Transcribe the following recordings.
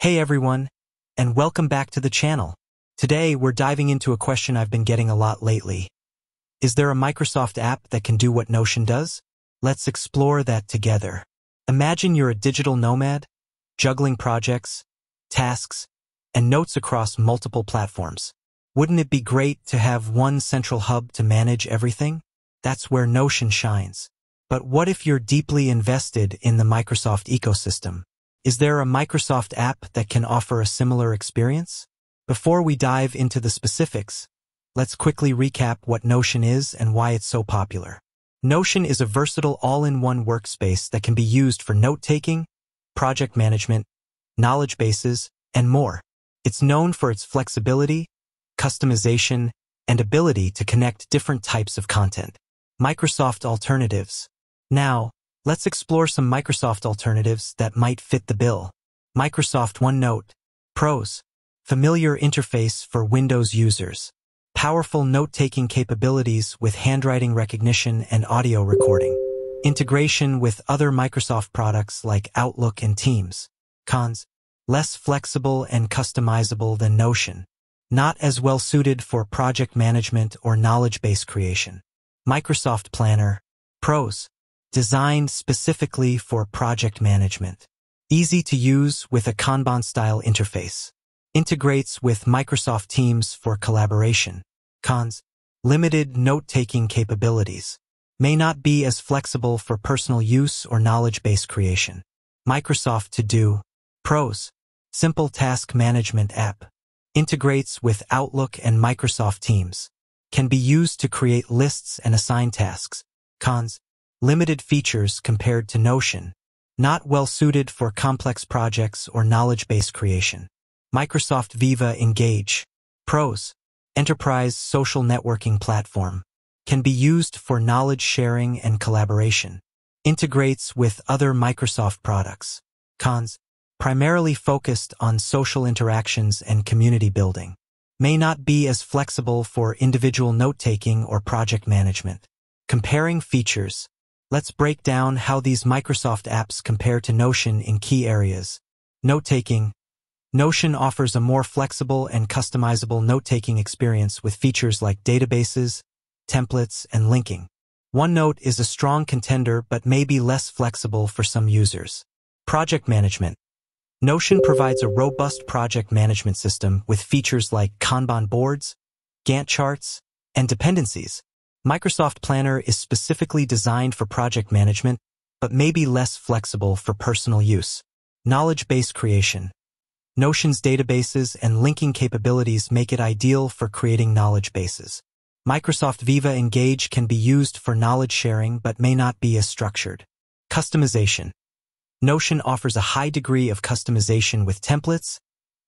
Hey everyone, and welcome back to the channel. Today, we're diving into a question I've been getting a lot lately. Is there a Microsoft app that can do what Notion does? Let's explore that together. Imagine you're a digital nomad, juggling projects, tasks, and notes across multiple platforms. Wouldn't it be great to have one central hub to manage everything? That's where Notion shines. But what if you're deeply invested in the Microsoft ecosystem? Is there a Microsoft app that can offer a similar experience? Before we dive into the specifics, let's quickly recap what Notion is and why it's so popular. Notion is a versatile all-in-one workspace that can be used for note-taking, project management, knowledge bases, and more. It's known for its flexibility, customization, and ability to connect different types of content. Microsoft Alternatives now, let's explore some Microsoft alternatives that might fit the bill. Microsoft OneNote. Pros. Familiar interface for Windows users. Powerful note-taking capabilities with handwriting recognition and audio recording. Integration with other Microsoft products like Outlook and Teams. Cons. Less flexible and customizable than Notion. Not as well suited for project management or knowledge base creation. Microsoft Planner. Pros designed specifically for project management. Easy to use with a Kanban-style interface. Integrates with Microsoft Teams for collaboration. Cons. Limited note-taking capabilities. May not be as flexible for personal use or knowledge-based creation. Microsoft To Do. Pros. Simple task management app. Integrates with Outlook and Microsoft Teams. Can be used to create lists and assign tasks. Cons limited features compared to Notion, not well suited for complex projects or knowledge-based creation. Microsoft Viva Engage. Pros. Enterprise social networking platform. Can be used for knowledge sharing and collaboration. Integrates with other Microsoft products. Cons. Primarily focused on social interactions and community building. May not be as flexible for individual note-taking or project management. Comparing features. Let's break down how these Microsoft apps compare to Notion in key areas. Note-taking. Notion offers a more flexible and customizable note-taking experience with features like databases, templates, and linking. OneNote is a strong contender but may be less flexible for some users. Project Management. Notion provides a robust project management system with features like Kanban boards, Gantt charts, and dependencies. Microsoft Planner is specifically designed for project management, but may be less flexible for personal use. Knowledge base creation. Notion's databases and linking capabilities make it ideal for creating knowledge bases. Microsoft Viva Engage can be used for knowledge sharing but may not be as structured. Customization. Notion offers a high degree of customization with templates,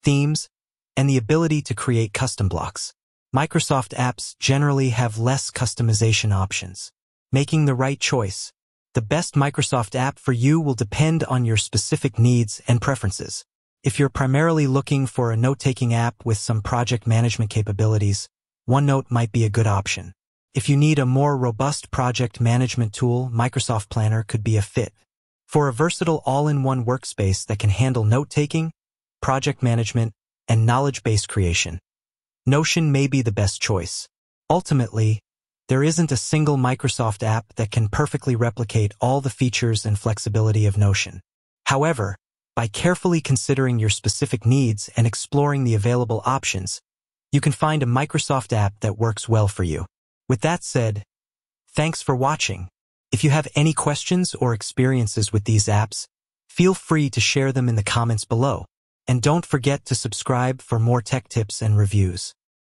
themes, and the ability to create custom blocks. Microsoft apps generally have less customization options. Making the right choice. The best Microsoft app for you will depend on your specific needs and preferences. If you're primarily looking for a note-taking app with some project management capabilities, OneNote might be a good option. If you need a more robust project management tool, Microsoft Planner could be a fit. For a versatile all-in-one workspace that can handle note-taking, project management, and knowledge-based creation, Notion may be the best choice. Ultimately, there isn't a single Microsoft app that can perfectly replicate all the features and flexibility of Notion. However, by carefully considering your specific needs and exploring the available options, you can find a Microsoft app that works well for you. With that said, thanks for watching. If you have any questions or experiences with these apps, feel free to share them in the comments below. And don't forget to subscribe for more tech tips and reviews.